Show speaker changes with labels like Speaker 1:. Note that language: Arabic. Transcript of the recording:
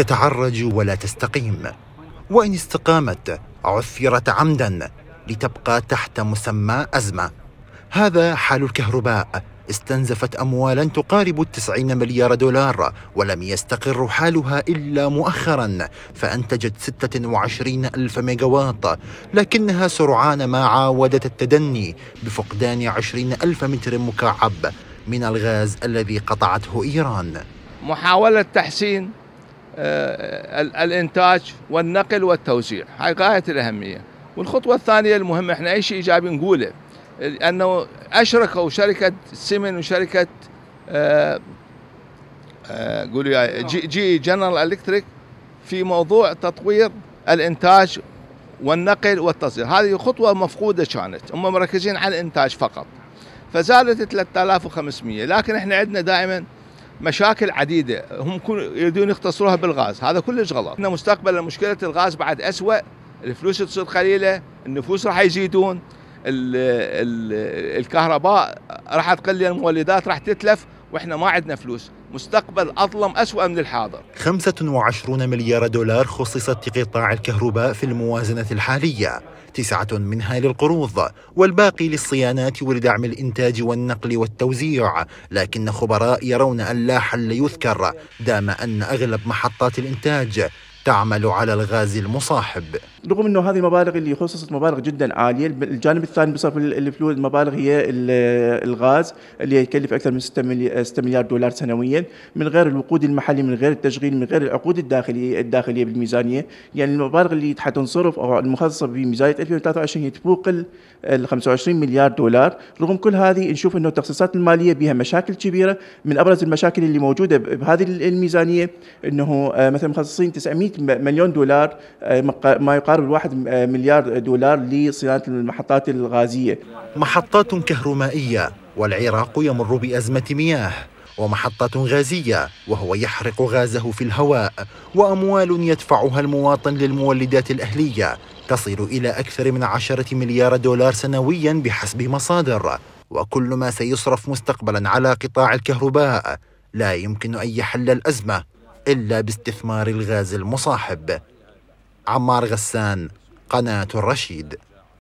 Speaker 1: تتعرج ولا تستقيم. وإن استقامت عثرت عمدا لتبقى تحت مسمى أزمة. هذا حال الكهرباء. استنزفت أموالا تقارب التسعين مليار دولار ولم يستقر حالها إلا مؤخرا. فأنتجت 26 ألف ميجاوات لكنها سرعان ما عاودت التدني بفقدان 20 ألف متر مكعب من الغاز الذي قطعته إيران.
Speaker 2: محاولة تحسين آه، الإنتاج والنقل والتوزيع. هاي غاية الأهمية. والخطوة الثانية المهمة إحنا أي شيء إيجابي نقوله انه أشركوا شركة سيمنز وشركة آه، آه، قولوا G, G General Electric في موضوع تطوير الإنتاج والنقل والتصدير. هذه خطوة مفقودة كانت. هم مركزين على الإنتاج فقط. فزادت 3500 لكن إحنا عندنا دائما مشاكل عديدة. هم يريدون يختصروها بالغاز. هذا كلش غلط. إحنا مستقبلا مشكلة الغاز بعد اسوء الفلوس تصير قليلة. النفوس راح يزيدون. الكهرباء راح تقل المولدات راح تتلف. وإحنا ما عندنا فلوس. مستقبل أظلم اسوء من الحاضر.
Speaker 1: 25 مليار دولار خصصت لقطاع الكهرباء في الموازنة الحالية. تسعة منها للقروض والباقي للصيانات ولدعم الإنتاج والنقل والتوزيع. لكن خبراء يرون أن لا حل يذكر دام أن أغلب محطات الإنتاج تعمل على الغاز المصاحب.
Speaker 3: رغم إنه هذه المبالغ اللي خصصت مبالغ جدا عالية الجانب الثاني بصرف الفلوس المبالغ هي الغاز اللي يكلف أكثر من 6 مليار دولار سنويا من غير الوقود المحلي من غير التشغيل من غير العقود الداخلية الداخلية بالميزانية. يعني المبالغ اللي حتنصرف أو المخصصة بميزانية 2023 هي تفوق ال 25 مليار دولار. رغم كل هذه نشوف إنه التخصيصات المالية بها مشاكل كبيرة. من أبرز المشاكل اللي موجودة بهذه الميزانية إنه آه، مثلا مخصصين 900 مليون دولار آه، ما يقارب يقارب الواحد مليار دولار لصيانة المحطات الغازية.
Speaker 1: محطات كهرومائية والعراق يمر بأزمة مياه ومحطات غازية وهو يحرق غازه في الهواء وأموال يدفعها المواطن للمولدات الأهلية تصل إلى أكثر من عشرة مليار دولار سنويا بحسب مصادر. وكل ما سيصرف مستقبلا على قطاع الكهرباء لا يمكن أن يحل الأزمة إلا باستثمار الغاز المصاحب. عمار غسان قناة الرشيد.